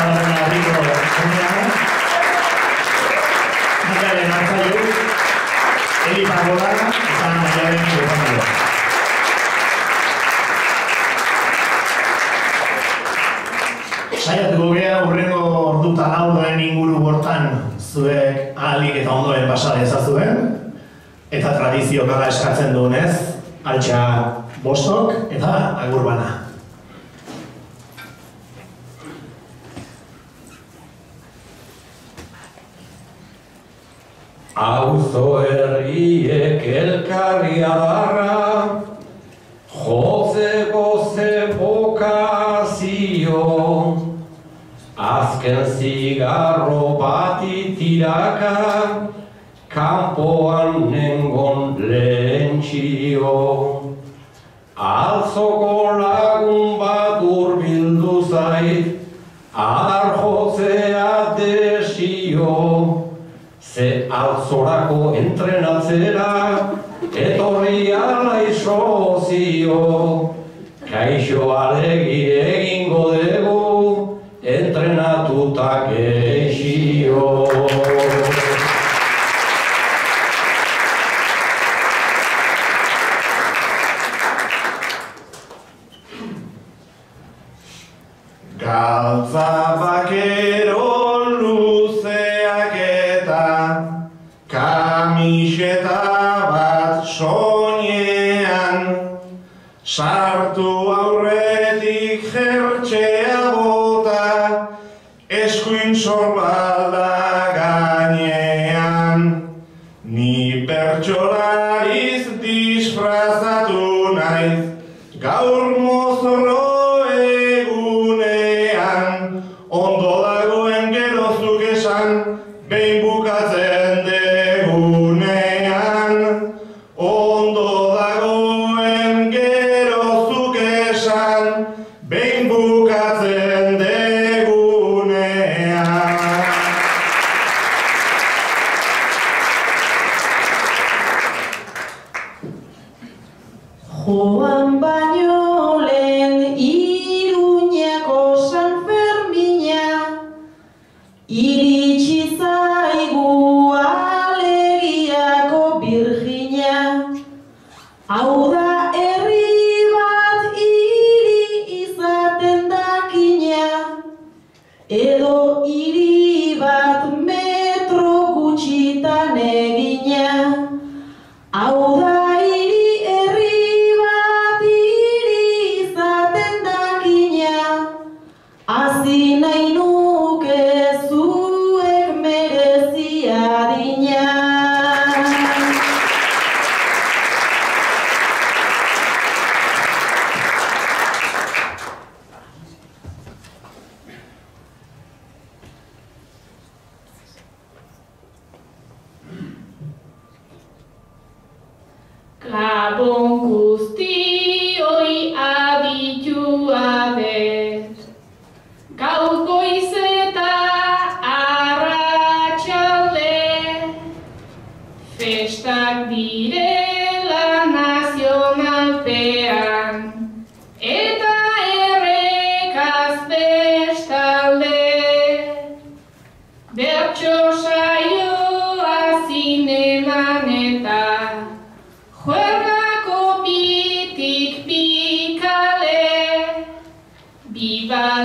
dagoen aurriko urtean. Mataren hartzailu, Eli Pagoda, eta Mataren Zupantua. Saiatuko gea urrengo ordu eta inguru bortan zuek ahalik eta ondoen pasa ezazuen Eta tradizio nola eskatzen duenez, altxa bostok eta agurbana. aria barra, jotzeko ze azken zigarro bati tiraka, kanpoan nengon lehen txio. Altzoko lagun bat urbildu zait, adar desio, ze altzorako entrenatzera, dio, kaixo alegi egingo dugu, entrenatuta keixio. Galtzak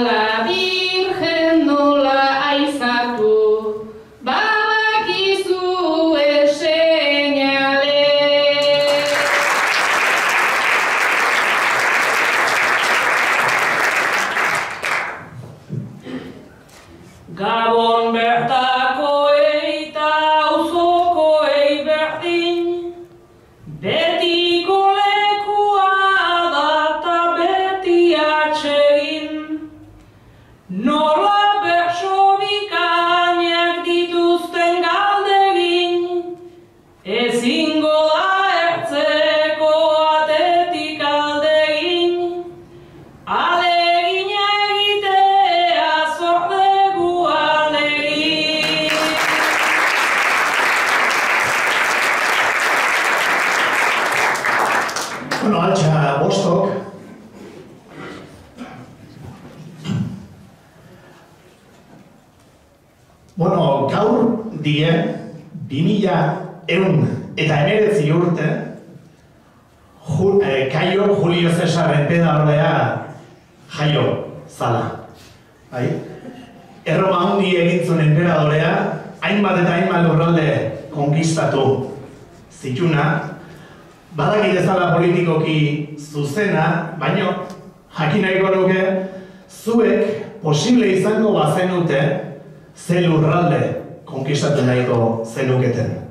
la Virgen no hainbat eta hainbat lurralde konkistatu zituna, badakit ezala politikoki zuzena, baino jakin nahiko nuke zuek posible izango bazenute ze lurralde konkistatu nahiko zenuketen.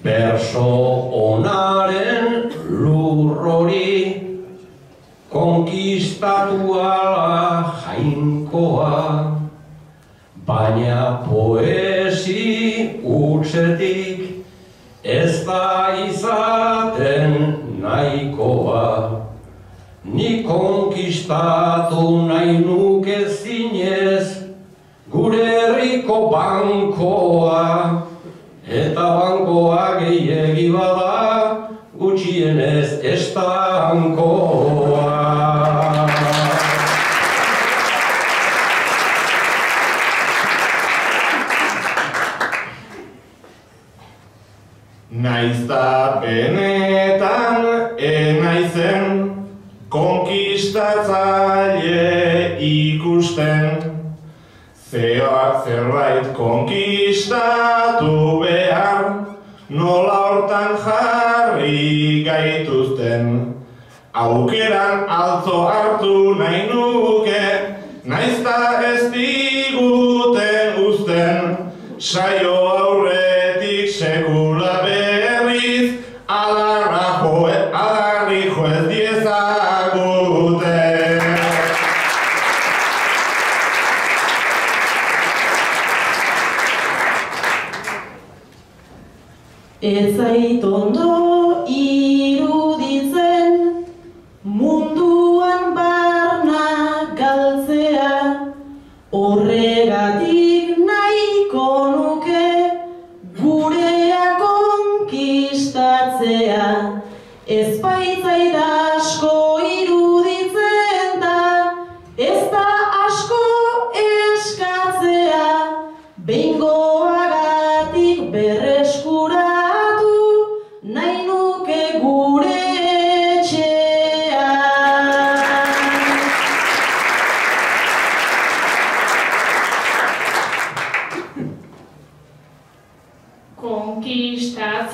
Berso onaren lurrori ala jainkoa Baina poesi utzetik ez da izaten nahikoa Ni konkistatu nahi nuke zinez gure herriko bankoa Eta bankoa gehiegi bada, gutxienez hankoa. Naiz da benetan enaizen konkistatzaile ikusten. Zea zerbait konkistatu behar nola hortan jarri gaituzten. Aukeran alzo hartu nahi nuke Naizta ez diguten uzten. Saio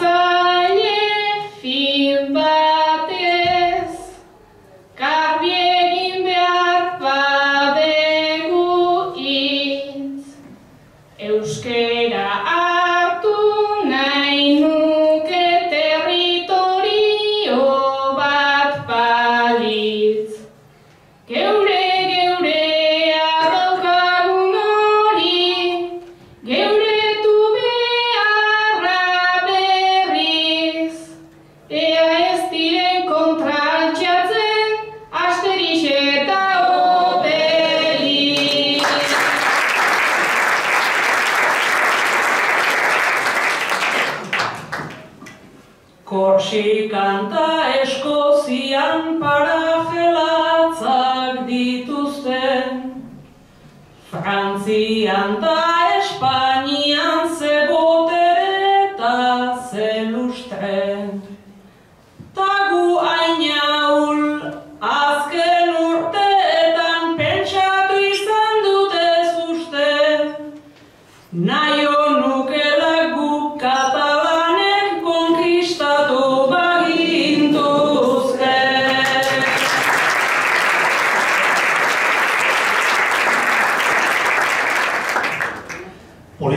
Konkistatzaile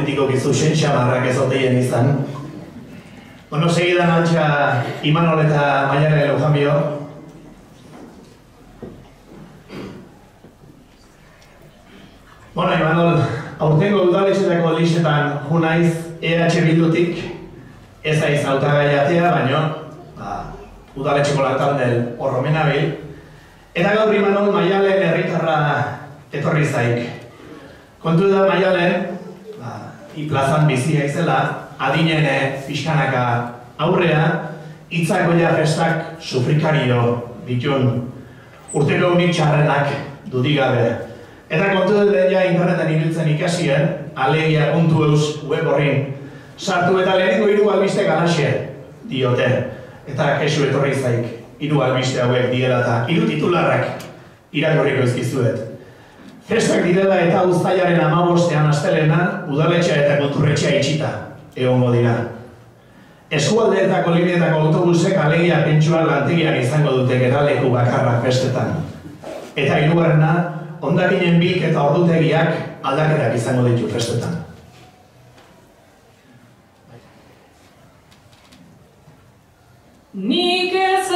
politikoki zuzen xamarrak ez oteien izan. Bueno, segidan altxa Imanol eta Maialen Eujanbio. Bueno, Imanol, aurtengo udaletxetako listetan ju naiz EH Bildutik ez aiz hautagai atea, baino ba, udaletxeko lantalde horromena bil. Eta gaur Imanol Maialen herritarra etorri zaik. Kontu da Maialen, i plazan bizia izela, adinen eh, pixkanaka aurrea, itzako ja festak sufrikario ditun urteko unik txarrenak dudik gabe. Eta kontu ja interneten ibiltzen ikasien, alegia.eus web horrin sartu eta lehenengo hiru albiste galaxe diote. Eta kesu etorri zaik, hiru albiste hauek diela eta hiru titularrak irakorriko ezkizuet. Festak direla eta uztailaren amabostean astelena, udaletxea eta kulturretxea itxita, egongo dira. Eskualdeetako lineetako autobusek alegia pentsuan lantegian izango dute geraleku bakarrak festetan. Eta hirugarrena, ondakinen bilk eta ordutegiak aldaketak izango ditu festetan. Nik ez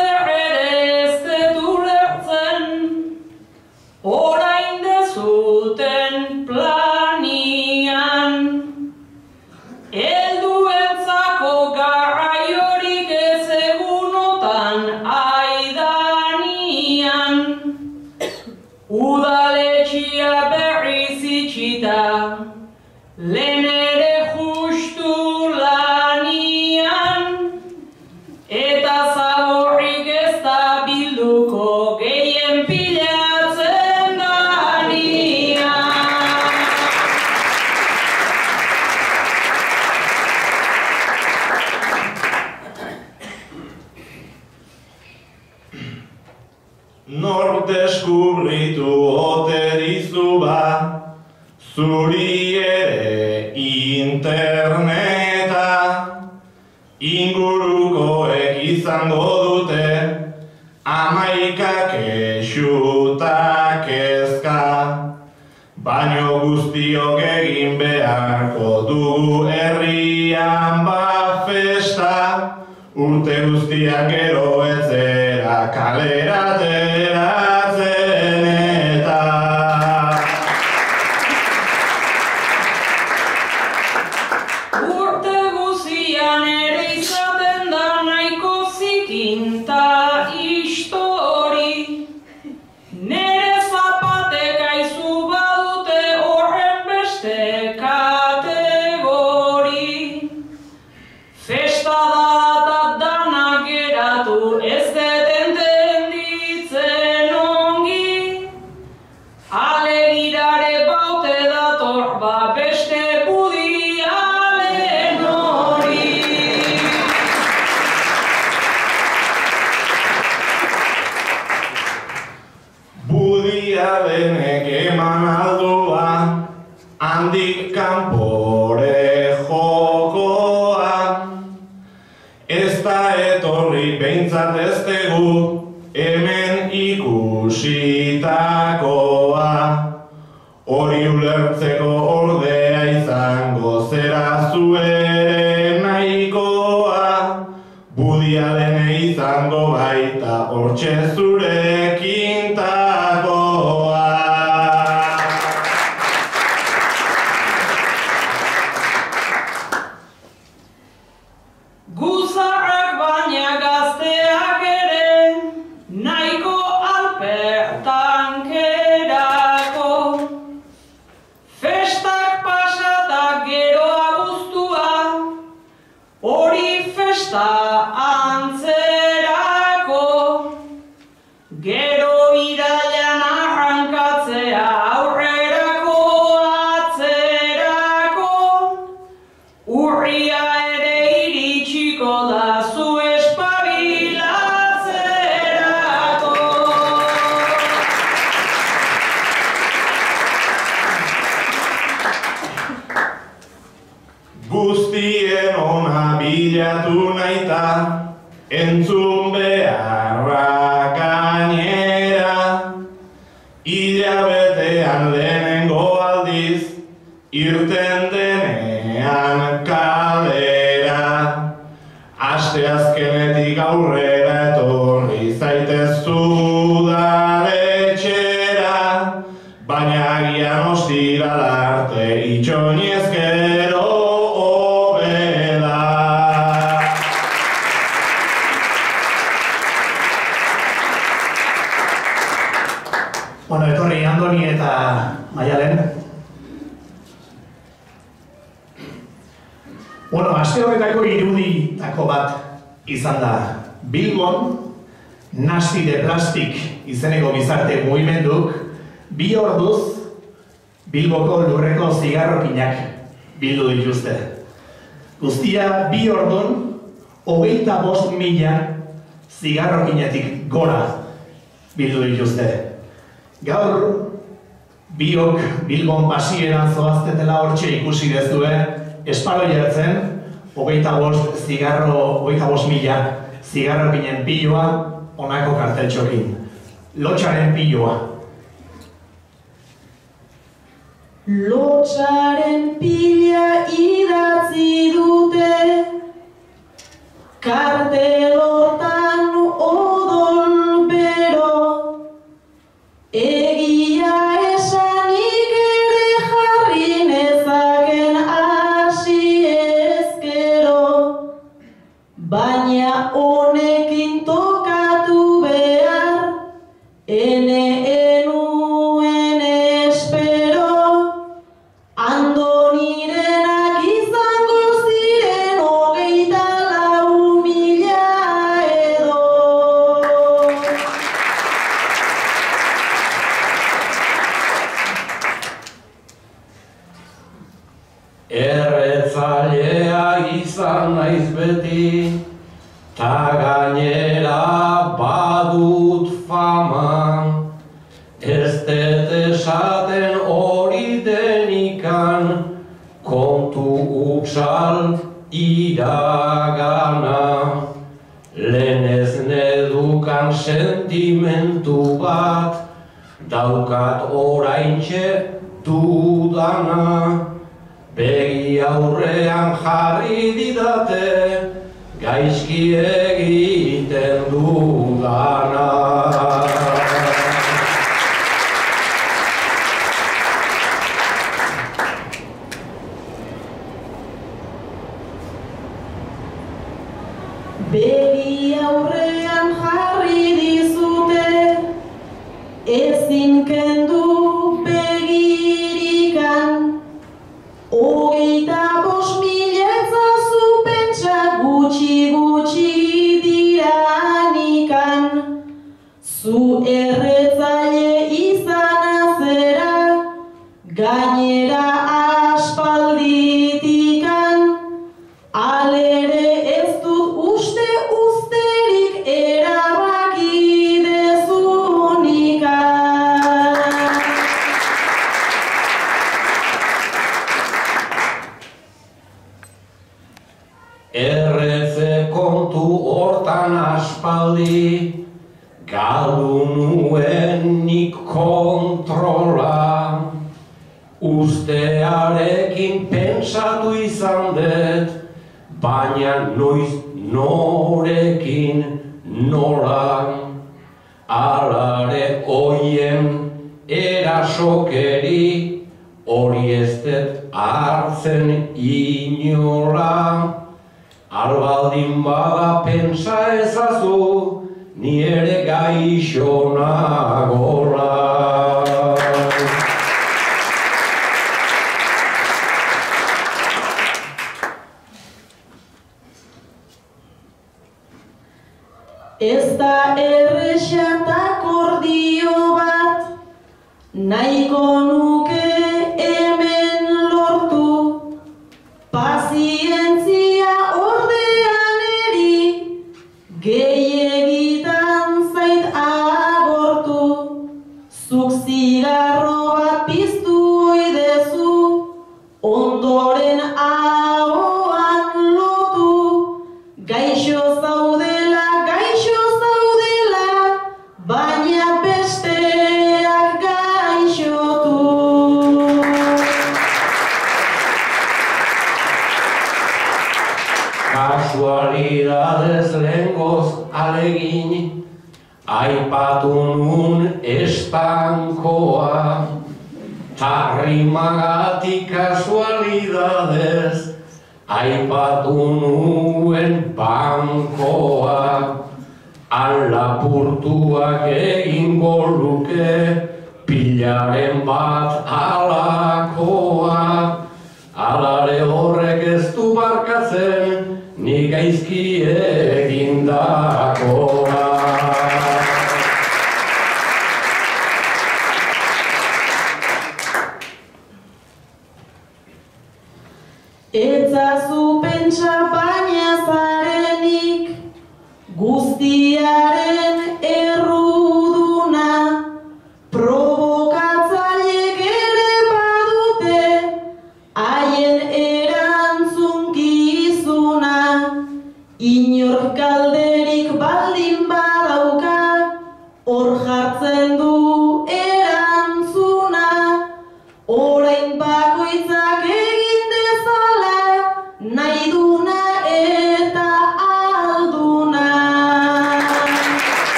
izango dute, amaika kexuta kezka, baino guztiok egin beharko dugu herrian ba festa, urte guztiak gero etzera kalera baita hortxe zurekin takoa. baina agian ostirala arte itxonezkero obeda. Bueno, etorri Andoni eta Maialen. Bueno, aste horretako iruditako bat izan da Bilbon, Nasti de Plastik izeneko bizarte mugimenduk Bi orduz, Bilboko lurreko zigarrokinak bildu dituzte. Guztia bi ordun, hogeita bost mila zigarrokinetik gora bildu dituzte. Gaur, biok Bilbon pasiera zoaztetela hortxe ikusi dezue, espalo jartzen, hogeita bost zigarro, hogeita bost mila zigarrokinen piloa, honako karteltxokin. Lotxaren piloa, Lotxaren pila idatzi dute. Kartelotan odol bero. Egia esanik ere jarri nezaken hasi ezkero. Baina honek é o baldin bada pensa ezazu, ni ere gaixonak.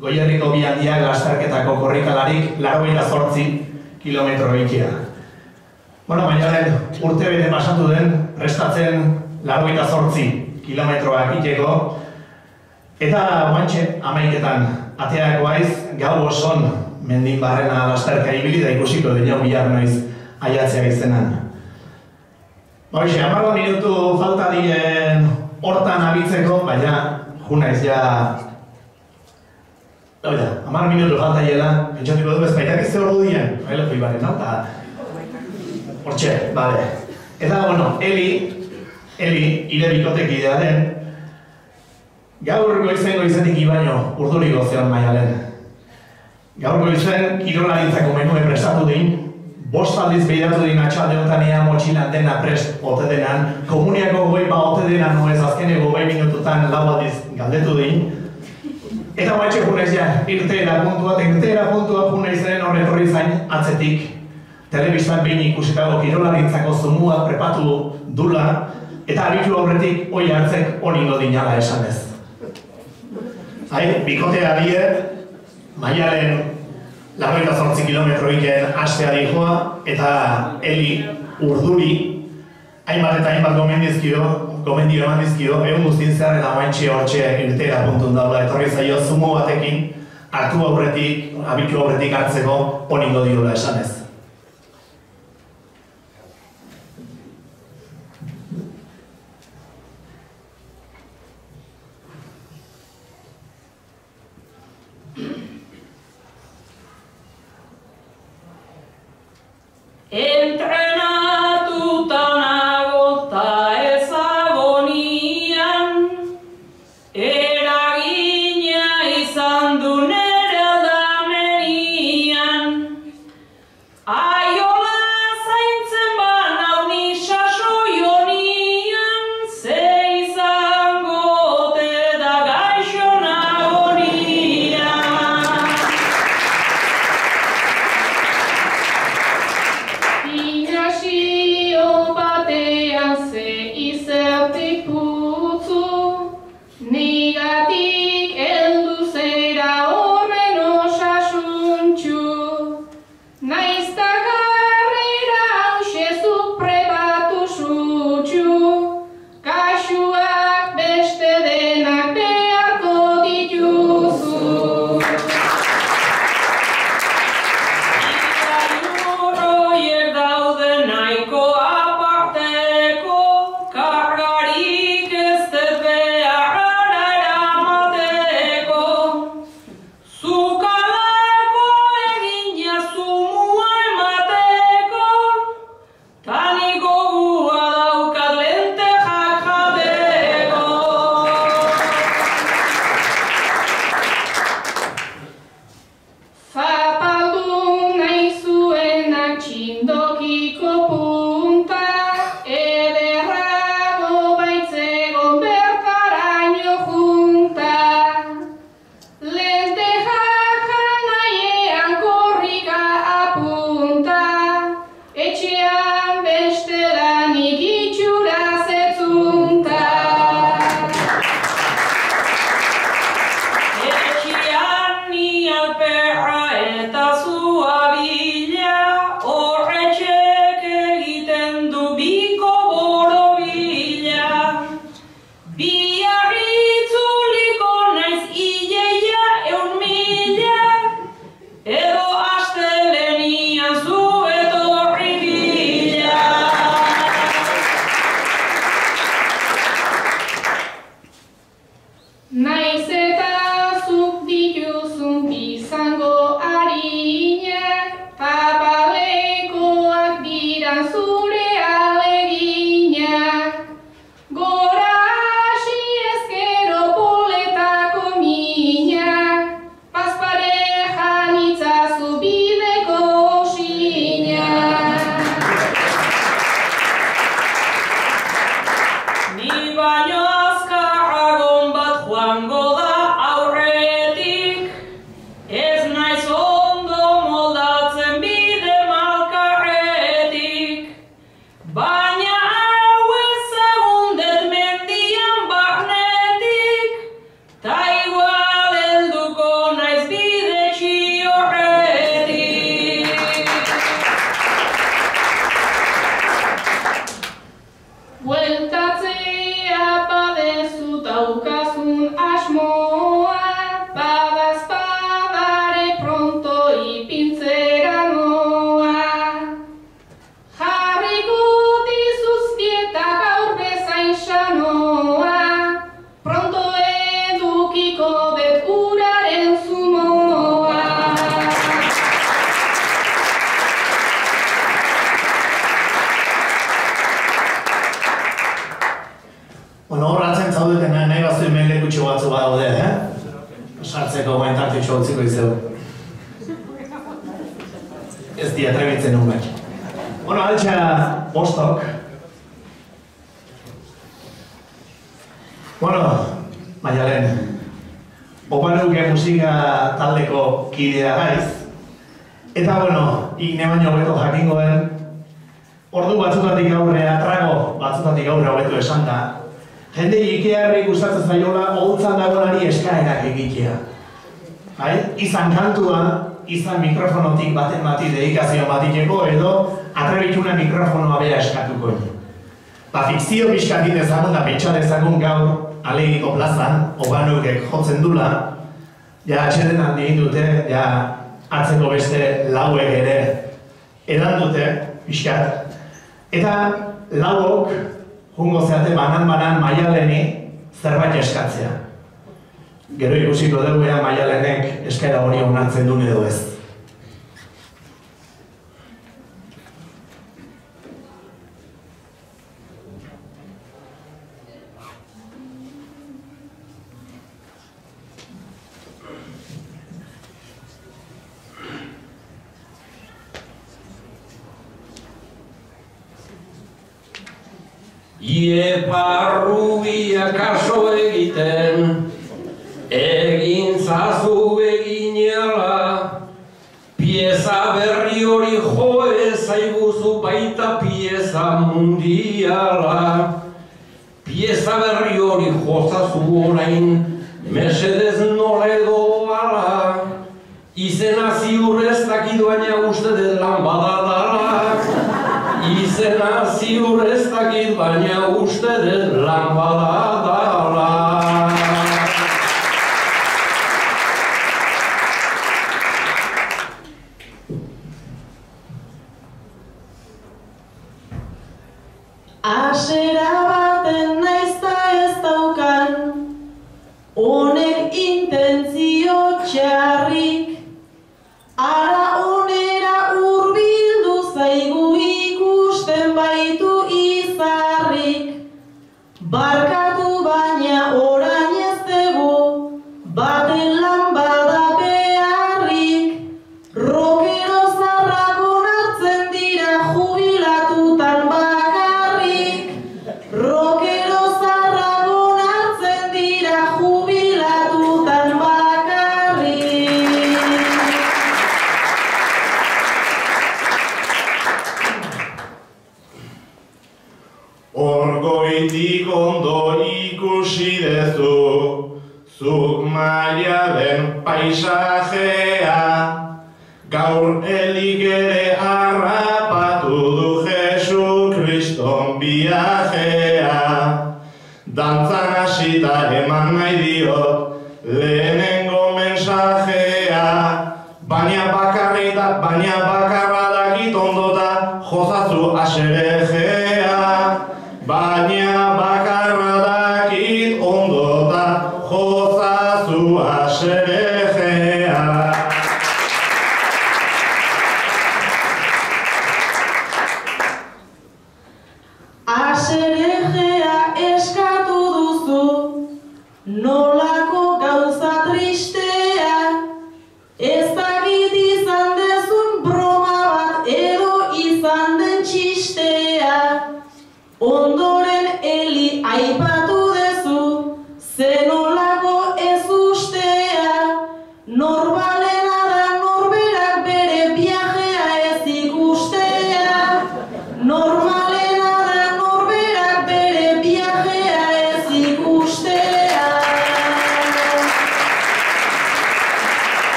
Goierriko bi handiak lasterketako korrikalarik laro eta zortzi kilometro ikia. Bueno, baina urte bete pasatu den, prestatzen largoita zortzi kilometroak iteko, eta guantxe amaiketan ateako aiz, gau oson mendin barrena lasterka ibili da ikusiko den jau bihar noiz aiatzea izenan. Hoxe, amarro minutu falta dien hortan abitzeko, baina ju naiz ja Oida, amar minutu falta hiela, pentsatuko du bezpaitak ez ze ordu dien, bailoko ibaren, no? Ta, Hortxe, bale. Eta, bueno, Eli, Eli, ire bikotekidea den, gaur goizen goizetik ibaino urduri gozean maialen. Gaur goizen kirolaritzako menue prestatu din, bost aldiz behiratu din atxalde honetan ea motxilan dena prest ote denan, komuniako goi ba ote denan noez azkeneko goi minututan lau aldiz galdetu din, Eta baitxe junez ja, irteera puntua, eta irteera puntua junez zen horretorri zain atzetik, telebistan behin ikusitako kirolaritzako zumua prepatu dula, eta abitu aurretik oi hartzek honi dinala esan ez. Hai, bikotea die, maialen larroita zortzi kilometro iken astea dihoa, eta heli urduri, hainbat eta hainbat gomendizkio, gomendio eman dizkio, egun guztien zehar eta guaintxe hortxe irtera puntun daula, etorri zaio zumo batekin, hartu aurretik, abitu aurretik hartzeko honi diola esan Eta bueno, ikne baino hobeto jakingoen, ordu batzutatik aurre, atrago batzutatik aurre hobeto esan da, jende ikearri gustatzen zaiola holtzan dagoenari eskaerak egitea. Bai? Izan kantua, izan mikrofonotik baten bati dedikazio batikeko edo atrebituna mikrofonoa bera eskatuko. Ba, fikzio pixkatik ezagun da pentsa dezagun gaur alegiko plazan, obanukek jotzen dula, ja atxeden handi dute, ja atzeko beste lauek ere edan dute, pixkat. Eta lauok, jungo zeate banan-banan maialeni zerbait eskatzea. Gero ikusiko dugu ea maialenek eskaera hori onartzen duen edo ez. Parrubia kaso egiten, egin zazu egin pieza berri hori jo ezaiguzu baita pieza mundiala. Pieza berri hori jozazu orain, mesedez nola edo ala, izena ziur ez dakit baina uste dut lan badadala. Izena ziur ez dakit baina uste dut lan badadala. Asera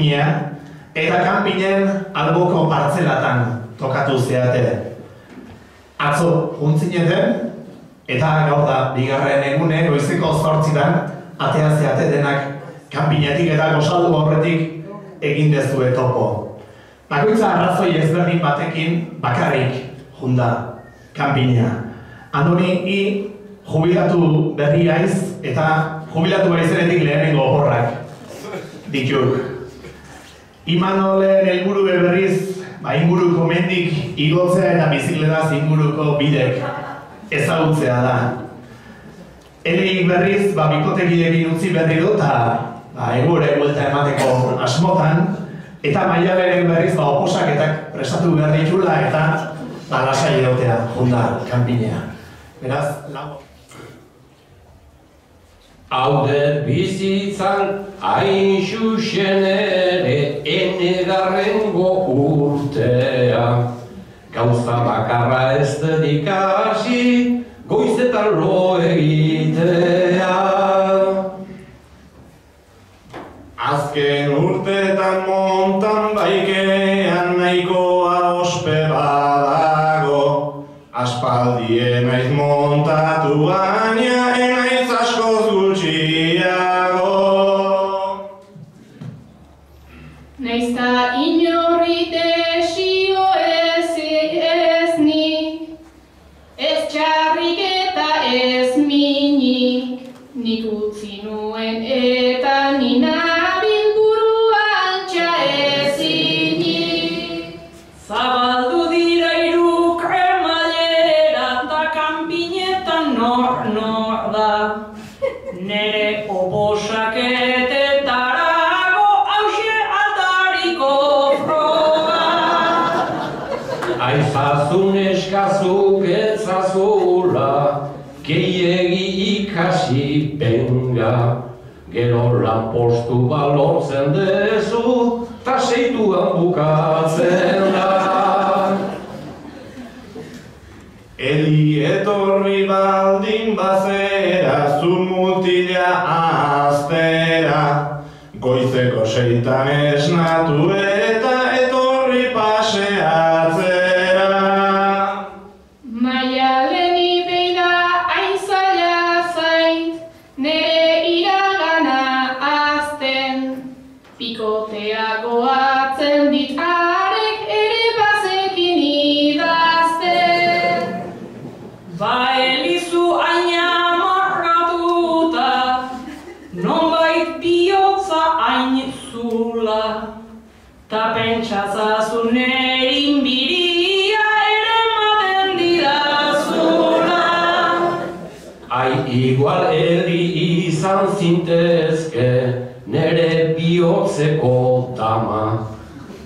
kanpinea eta kanpinen alboko partzelatan tokatu zeate. Atzo juntzineten eta gaur da bigarren egune goizeko zortzitan atea zeate denak kanpinetik eta gosaldu horretik egin dezue topo. Bakoitza arrazoi ezberdin batekin bakarrik junda kanpina. Andoni i jubilatu berri aiz eta jubilatu aizenetik lehenengo oporrak dituk. Imanolen helburu berriz, ba inguruko mendik igotzea eta bizikletaz inguruko bidek ezagutzea da. Eleik berriz, ba, bikotekidekin utzi berri du eta ba, egure buelta emateko asmotan, eta maialeren berriz ba, oposaketak prestatu ditula eta ba, lasai edotea junda kanpinea. Beraz, lau... Haude bizitzan hain xuxen ere enegarrengo urtea. Gauza bakarra ez dedikasi, goizetan lo egitea. Azken urteetan montan baikean nahikoa ospe badago Aspaldien naiz montatu ikasi benga. Gero lanpostu balortzen dezu, ta seituan bukatzen da. Eli etorri baldin bazera zu mutila aztera Goizeko seitan esnatu eta etorri paseatzera izan zintezke, nere bihotzeko dama.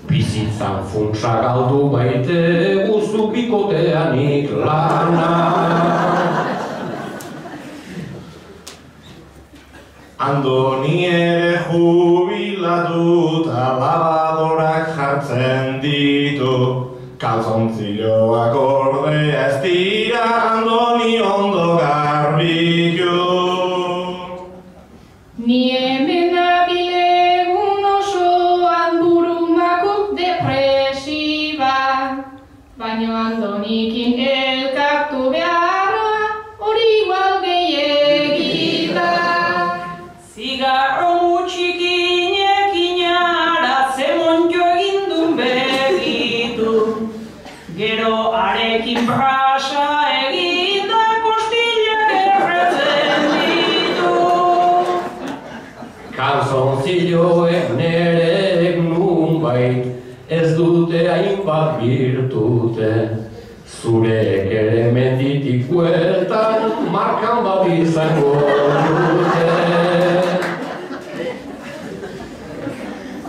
Bizitzan funtsa galdu baite guzu bikoteanik lana. Andoni ere jubilatuta labadorak jartzen ditu Kalzontziloak ordea ez dira virtute, zurek ere menditik bueltan markan bat izango dute.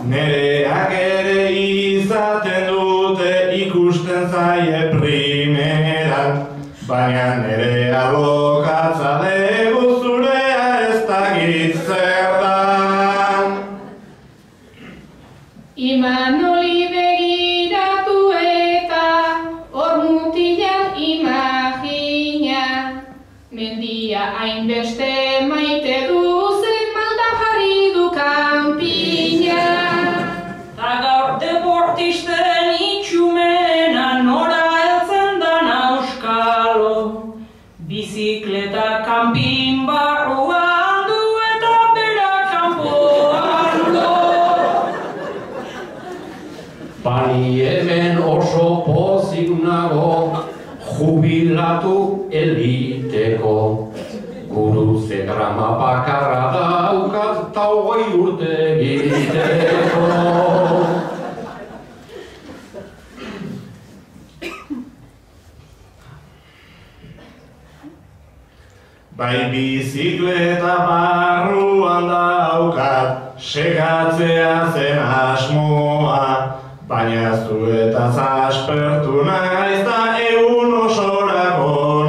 Nereak ere izaten dute ikusten zaie primeran, baina nere alokatza dugu zurea ez dakit zer oso pozik nago, jubilatu eliteko. Gurutze grama bakarra daukat, ta hogei urte egiteko. Bai bizikleta barruan daukat, sekatzea zen asmoa, baina zu eta zaspertu naiz da egun osorako